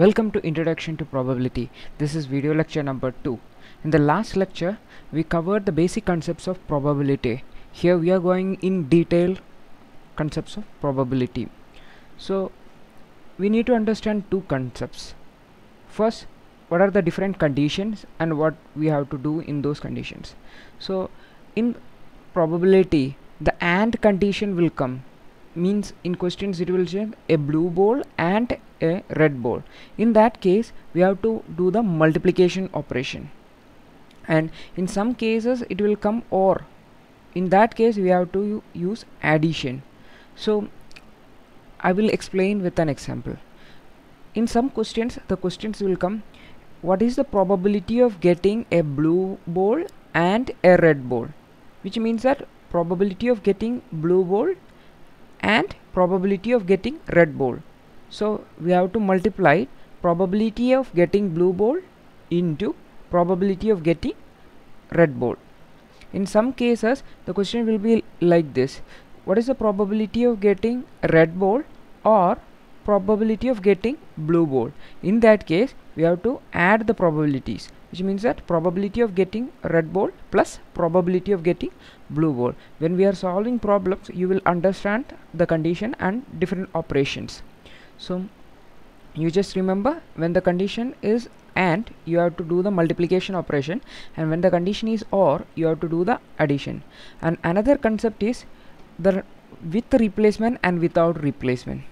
Welcome to Introduction to Probability. This is video lecture number 2. In the last lecture, we covered the basic concepts of probability. Here we are going in detail concepts of probability. So, we need to understand two concepts. First, what are the different conditions and what we have to do in those conditions. So, in probability, the AND condition will come means in questions it will say a blue ball and a red ball. In that case we have to do the multiplication operation. And in some cases it will come or. In that case we have to use addition. So I will explain with an example. In some questions the questions will come what is the probability of getting a blue ball and a red ball? Which means that probability of getting blue ball and probability of getting red ball so we have to multiply probability of getting blue ball into probability of getting red ball. In some cases the question will be like this. What is the probability of getting red ball or probability of getting blue ball? In that case we have to add the probabilities which means that probability of getting red ball plus probability of getting blue ball. When we are solving problems you will understand the condition and different operations so you just remember when the condition is and you have to do the multiplication operation and when the condition is or you have to do the addition and another concept is the with replacement and without replacement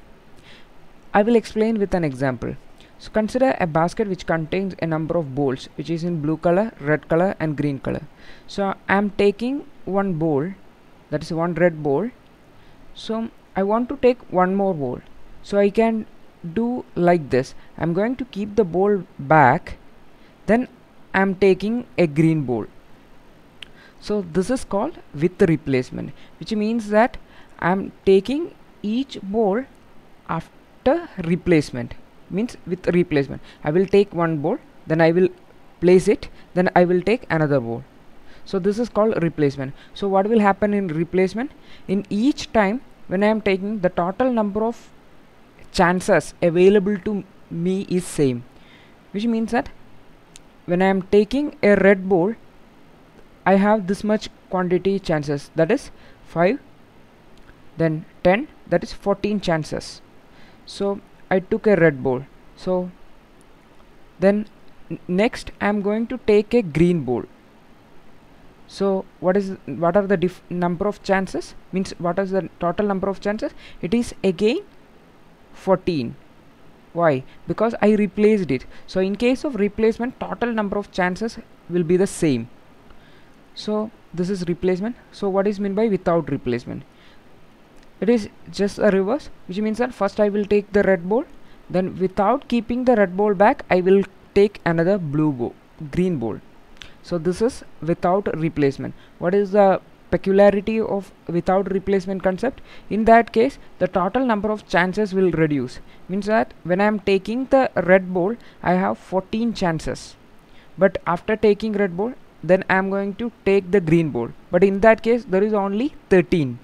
I will explain with an example so consider a basket which contains a number of balls which is in blue color, red color and green color. So I am taking one ball that is one red ball. So I want to take one more ball. So I can do like this. I am going to keep the ball back. Then I am taking a green ball. So this is called with replacement which means that I am taking each ball after replacement. Means with replacement. I will take one ball then I will place it then I will take another ball. So this is called replacement. So what will happen in replacement? In each time when I am taking the total number of chances available to me is same. Which means that when I am taking a red ball I have this much quantity chances. That is 5 then 10 that is 14 chances. So I took a red ball so then next I am going to take a green ball so what is what are the number of chances? Means what is the total number of chances? It is again 14 why? Because I replaced it. So in case of replacement total number of chances will be the same. So this is replacement. So what is meant by without replacement? It is just a reverse which means that first I will take the red ball. Then without keeping the red ball back I will take another blue ball green ball. So this is without replacement. What is the peculiarity of without replacement concept. In that case the total number of chances will reduce. Means that when I am taking the red ball I have 14 chances. But after taking red ball then I am going to take the green ball. But in that case there is only 13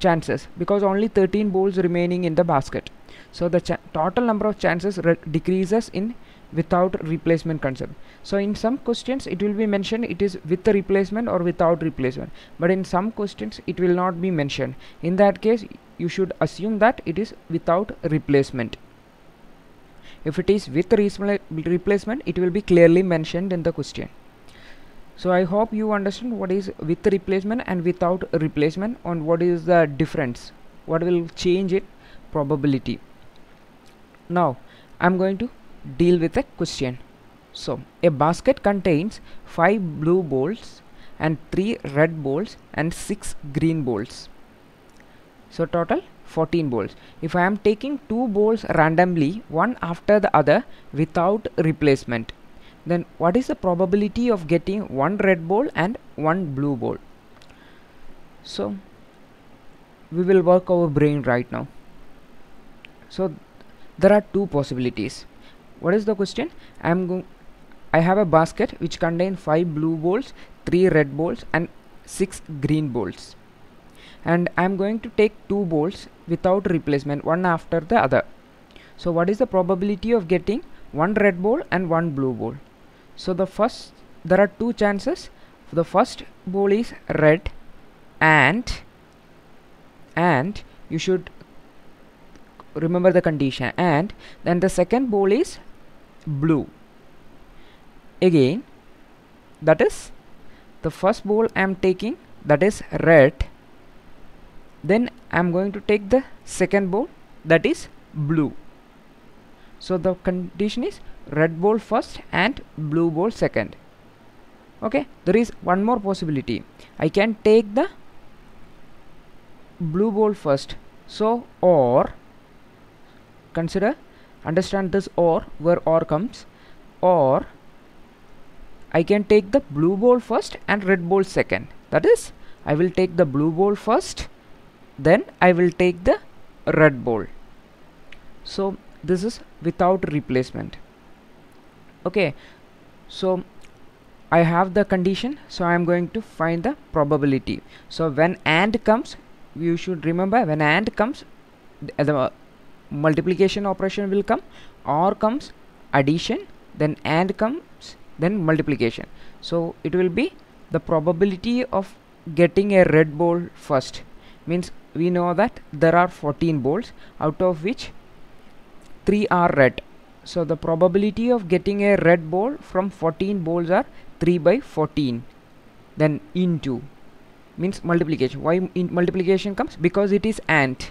chances because only 13 balls remaining in the basket. So the total number of chances decreases in without replacement concept so in some questions it will be mentioned it is with the replacement or without replacement. But in some questions it will not be mentioned. In that case you should assume that it is without replacement. If it is with replacement it will be clearly mentioned in the question. So I hope you understand what is with replacement and without replacement on what is the difference. What will change it? Probability. Now I'm going to deal with a question. So a basket contains 5 blue balls and 3 red balls and 6 green balls. So total 14 balls. If I am taking two balls randomly one after the other without replacement then what is the probability of getting one red ball and one blue ball? So we will work our brain right now. So there are two possibilities what is the question? I am going i have a basket which contains five blue balls three red balls and six green balls and i am going to take two balls without replacement one after the other. So what is the probability of getting one red ball and one blue ball so the first there are two chances. The first ball is red and and you should remember the condition. And then the second ball is blue. Again that is the first ball I am taking that is red. Then I am going to take the second ball that is blue. So the condition is red ball first and blue ball second. Okay there is one more possibility. I can take the blue ball first. So or consider understand this or where or comes or I can take the blue ball first and red ball second. That is I will take the blue ball first then I will take the red ball so this is without replacement. Okay so I have the condition so I am going to find the probability. So when AND comes you should remember when AND comes the multiplication operation will come OR comes addition then AND comes then multiplication. So it will be the probability of getting a red ball first. Means we know that there are 14 balls out of which 3 are red. So the probability of getting a red ball from 14 balls are 3 by 14 then into. Means multiplication. Why multiplication comes? Because it is AND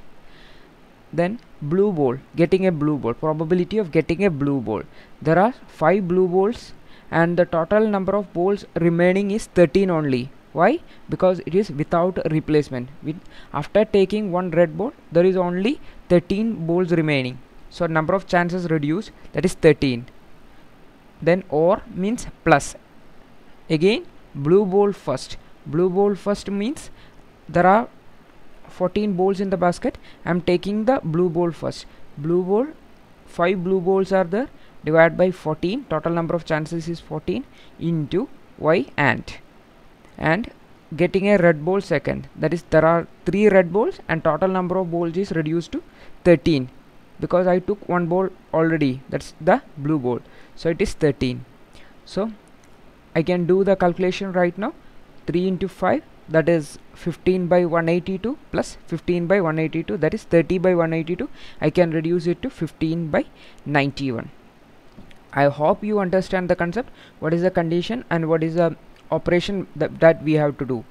then blue ball getting a blue ball probability of getting a blue ball. There are 5 blue balls and the total number of balls remaining is 13 only. Why? Because it is without replacement. With after taking one red ball there is only 13 balls remaining. So number of chances reduced that is 13 then or means plus. Again blue ball first. Blue ball first means there are 14 balls in the basket. I'm taking the blue ball first. Blue ball 5 blue balls are there. Divided by 14 total number of chances is 14 into y and and getting a red ball second. That is there are 3 red balls and total number of balls is reduced to 13 because I took one ball already. That's the blue ball so it is 13 so I can do the calculation right now. 3 into 5 that is 15 by 182 plus 15 by 182 that is 30 by 182 I can reduce it to 15 by 91 I hope you understand the concept what is the condition and what is the operation that, that we have to do.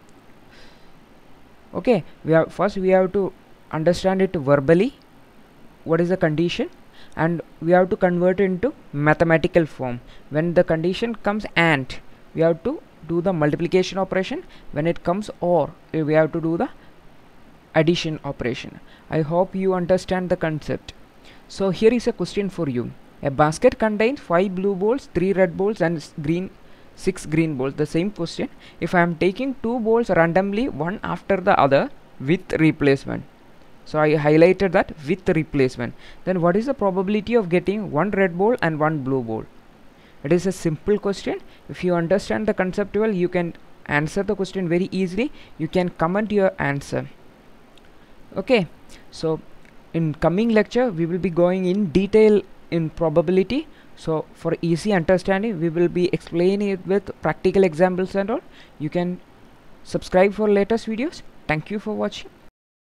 Okay we have first we have to understand it verbally what is the condition and we have to convert it into mathematical form. When the condition comes and we have to do the multiplication operation. When it comes or eh, we have to do the addition operation. I hope you understand the concept. So here is a question for you. A basket contains 5 blue balls 3 red balls and green 6 green balls. The same question. If i am taking two balls randomly one after the other with replacement. So I highlighted that with replacement. Then what is the probability of getting one red ball and one blue ball it is a simple question. If you understand the concept well you can answer the question very easily. You can comment your answer. Okay. So in coming lecture we will be going in detail in probability. So for easy understanding we will be explaining it with practical examples and all. You can subscribe for latest videos. Thank you for watching